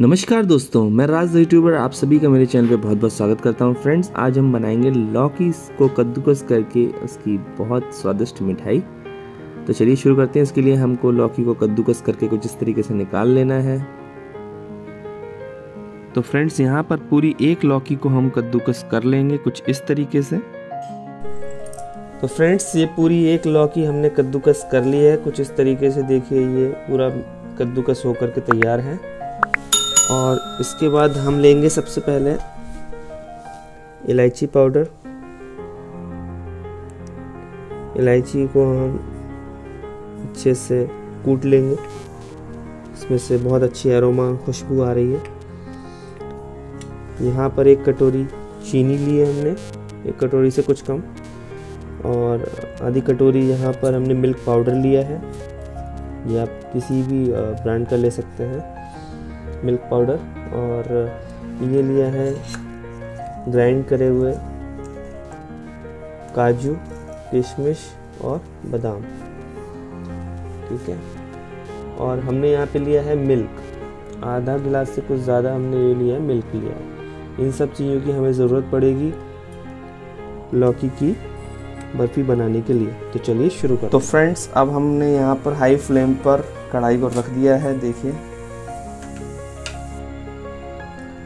नमस्कार दोस्तों, मैं राज यूट्यूबर आप सभी का मेरे चैनल पे बहुत बहुत स्वागत करता हूँ। फ्रेंड्स आज हम बनाएँगे लौकी को कद्दूकस करके उसकी बहुत स्वादिष्ट मिठाई। तो चलिए शुरू करते हैं। इसके लिए हमको लौकी को कद्दूकस करके कुछ इस तरीके से निकाल लेना है। तो फ्रेंड्स यहाँ पर पूरी एक लौकी को हम कद्दूकस कर लेंगे कुछ इस तरीके से। तो फ्रेंड्स ये पूरी एक लौकी हमने कद्दूकस कर ली है। कुछ इस तरीके से देखिए, ये पूरा कद्दूकस होकर के तैयार है। और इसके बाद हम लेंगे सबसे पहले इलायची पाउडर। इलायची को हम अच्छे से कूट लेंगे। इसमें से बहुत अच्छी एरोमा खुशबू आ रही है। यहाँ पर एक कटोरी चीनी ली है हमने, एक कटोरी से कुछ कम। और आधी कटोरी यहाँ पर हमने मिल्क पाउडर लिया है। ये आप किसी भी ब्रांड का ले सकते हैं। मिल्क पाउडर और ये लिया है ग्राइंड करे हुए काजू, किशमिश और बादाम। ठीक है? और हमने यहाँ पे लिया है मिल्क आधा गिलास से कुछ ज़्यादा हमने ये लिया है मिल्क लिया है। इन सब चीज़ों की हमें ज़रूरत पड़ेगी लौकी की बर्फ़ी बनाने के लिए। तो चलिए शुरू कर तो फ्रेंड्स, अब हमने यहाँ पर हाई फ्लेम पर कढ़ाई को रख दिया है, देखिए।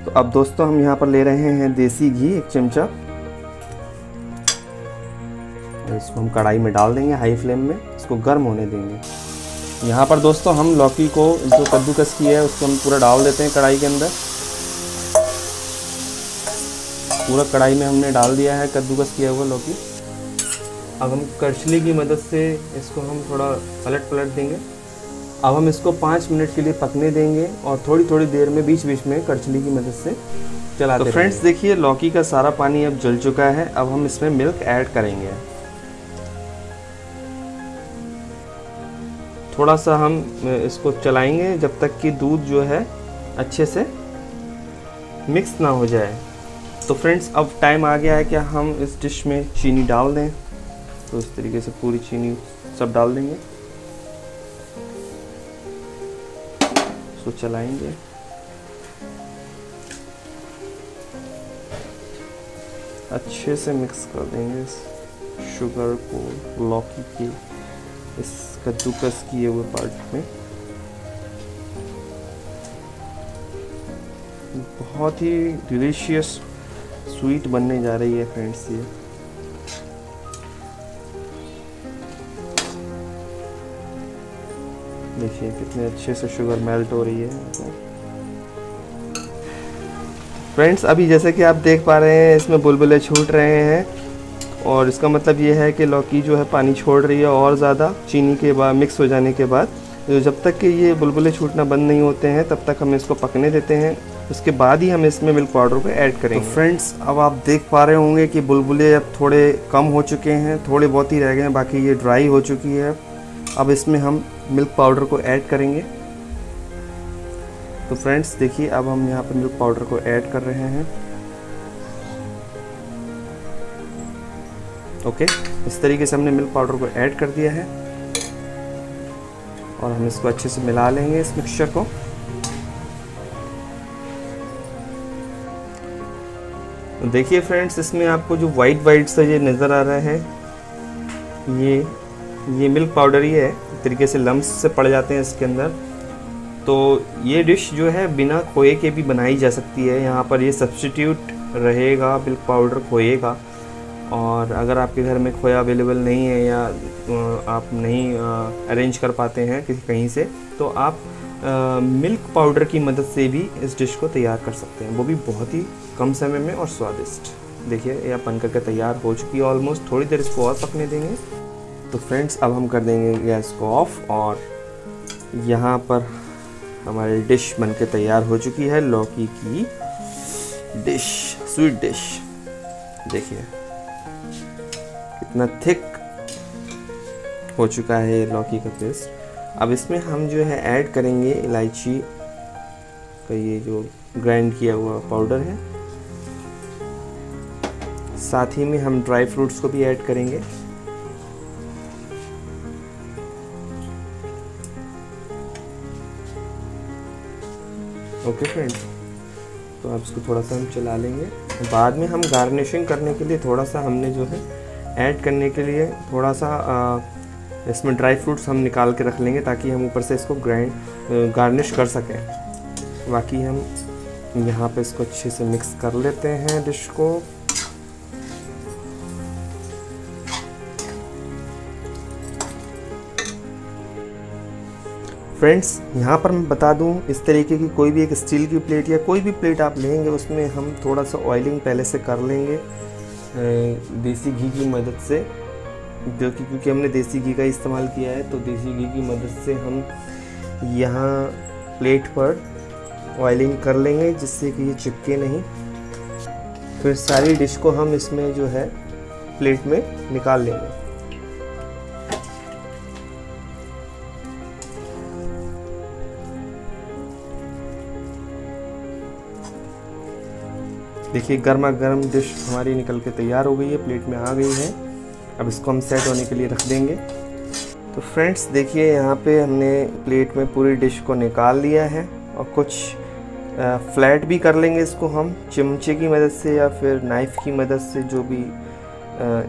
तो अब दोस्तों हम यहाँ पर ले रहे हैं देसी घी, एक चमचा। और इसको हम कढ़ाई में डाल देंगे हाई फ्लेम में, इसको गर्म होने देंगे। यहाँ पर दोस्तों हम लौकी को, जो कद्दूकस की है, उसको हम पूरा डाल देते हैं कढ़ाई के अंदर। पूरा कढ़ाई में हमने डाल दिया है कद्दूकस किया हुआ लौकी। अब हम करछली की मदद से इसको हम थोड़ा पलट पलट देंगे। अब हम इसको पाँच मिनट के लिए पकने देंगे और थोड़ी थोड़ी देर में बीच बीच में करछली की मदद से चलाते तो फ्रेंड्स देखिए लौकी का सारा पानी अब जल चुका है। अब हम इसमें मिल्क ऐड करेंगे। थोड़ा सा हम इसको चलाएँगे जब तक कि दूध जो है अच्छे से मिक्स ना हो जाए। तो फ्रेंड्स अब टाइम आ गया है कि हम इस डिश में चीनी डाल दें। तो इस तरीके से पूरी चीनी सब डाल देंगे। इसको चलाएँगे। अच्छे से मिक्स कर देंगे इस शुगर को लौकी के, इस कद्दूकस किए हुए पार्ट में। बहुत ही डिलीशियस स्वीट बनने जा रही है फ्रेंड्स ये। देखिए, कितने अच्छे से शुगर मेल्ट हो रही है। फ्रेंड्स अभी जैसे कि आप देख पा रहे हैं, इसमें बुलबुले छूट रहे हैं और इसका मतलब ये है कि लौकी जो है पानी छोड़ रही है और ज़्यादा चीनी के बाद मिक्स हो जाने के बाद। तो जब तक कि ये बुलबुले छूटना बंद नहीं होते हैं, तब तक हम इसको पकने देते हैं। उसके बाद ही हम इसमें मिल्क पाउडर को ऐड करेंगे। तो फ्रेंड्स अब आप देख पा रहे होंगे कि बुलबुले अब थोड़े कम हो चुके हैं, थोड़े बहुत ही रह गए हैं, बाकी ये ड्राई हो चुकी है। अब इसमें हम मिल्क पाउडर को ऐड करेंगे। तो फ्रेंड्स, देखिए, अब हम यहाँ पर मिल्क पाउडर को ऐड कर रहे हैं। ओके, इस तरीके से हमने मिल्क पाउडर को ऐड कर दिया है। और हम इसको अच्छे से मिला लेंगे इस मिक्सचर को। तो देखिए फ्रेंड्स, इसमें आपको जो वाइट वाइट सा ये नज़र आ रहा है, ये ये मिल्क पाउडर ही है। तरीके से लम्स से पड़ जाते हैं इसके अंदर। तो ये डिश जो है बिना खोए के भी बनाई जा सकती है। यहाँ पर ये सब्सटीट्यूट रहेगा मिल्क पाउडर खोए का और अगर आपके घर में खोया अवेलेबल नहीं है या आप नहीं अरेंज कर पाते हैं किसी कहीं से तो आप आ, मिल्क पाउडर की मदद से भी इस डिश को तैयार कर सकते हैं। वो भी बहुत ही कम समय में और स्वादिष्ट। देखिए यह बन करके तैयार हो चुकी है ऑलमोस्ट थोड़ी देर इसको और पकने देंगे। तो फ्रेंड्स अब हम कर देंगे गैस को ऑफ़ और यहाँ पर हमारी डिश बनके तैयार हो चुकी है, लौकी की डिश स्वीट डिश देखिए, कितना थिक हो चुका है लौकी का पेस्ट अब इसमें हम जो है ऐड करेंगे इलायची का ये जो ग्राइंड किया हुआ पाउडर है। साथ ही में हम ड्राई फ्रूट्स को भी ऐड करेंगे। ओके फ्रेंड्स तो आप इसको थोड़ा सा हम चला लेंगे। बाद में हम गार्निशिंग करने के लिए थोड़ा सा हमने जो है ऐड करने के लिए थोड़ा सा आ, इसमें ड्राई फ्रूट्स हम निकाल के रख लेंगे ताकि हम ऊपर से इसको ग्राइंड गार्निश कर सकें। बाकी हम यहाँ पे इसको अच्छे से मिक्स कर लेते हैं डिश को। फ्रेंड्स यहाँ पर मैं बता दूँ, इस तरीके की कोई भी एक स्टील की प्लेट या कोई भी प्लेट आप लेंगे, उसमें हम थोड़ा सा ऑयलिंग पहले से कर लेंगे देसी घी की मदद से। जो कि क्योंकि हमने देसी घी का इस्तेमाल किया है तो देसी घी की मदद से हम यहाँ प्लेट पर ऑयलिंग कर लेंगे, जिससे कि ये चिपके नहीं। फिर सारी डिश को हम इसमें जो है प्लेट में निकाल लेंगे। देखिए गर्मा गर्म डिश हमारी निकल के तैयार हो गई है, प्लेट में आ गई है। अब इसको हम सेट होने के लिए रख देंगे। तो फ्रेंड्स, देखिए, यहाँ पे हमने प्लेट में पूरी डिश को निकाल लिया है और कुछ फ्लैट भी कर लेंगे इसको हम, चमचे की मदद से या फिर नाइफ़ की मदद से जो भी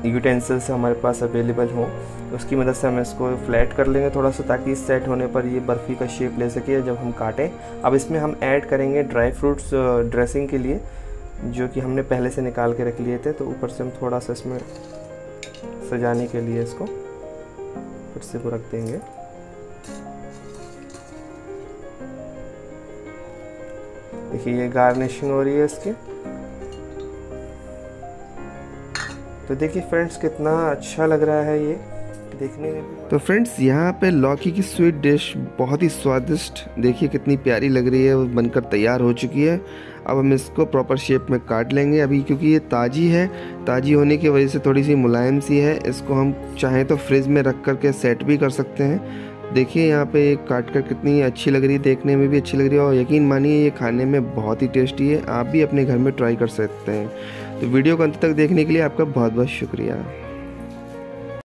यूटेंसिल्स हमारे पास अवेलेबल हों, उसकी मदद से हम इसको फ्लैट कर लेंगे थोड़ा सा ताकि सेट होने पर ये बर्फ़ी का शेप ले सके जब हम काटें। अब इसमें हम ऐड करेंगे ड्राई फ्रूट्स ड्रेसिंग के लिए। जो कि हमने पहले से निकाल के रख लिए थे तो ऊपर से हम थोड़ा सा इसमें सजाने के लिए इसको फिर से रख देंगे। देखिए, ये गार्निशिंग हो रही है इसकी। तो देखिए, फ्रेंड्स, कितना अच्छा लग रहा है ये। देखने में तो फ्रेंड्स यहाँ पे लौकी की स्वीट डिश बहुत ही स्वादिष्ट, देखिए कितनी प्यारी लग रही है वो बनकर तैयार हो चुकी है। अब हम इसको प्रॉपर शेप में काट लेंगे। अभी क्योंकि ये ताज़ी है, ताज़ी होने की वजह से थोड़ी सी मुलायम सी है। इसको हम चाहें तो फ्रिज में रख कर के सेट भी कर सकते हैं। देखिए यहाँ पे काट कर कितनी अच्छी लग रही है, देखने में भी अच्छी लग रही है और यकीन मानिए ये खाने में बहुत ही टेस्टी है। आप भी अपने घर में ट्राई कर सकते हैं। तो वीडियो को अंत तक देखने के लिए आपका बहुत बहुत शुक्रिया।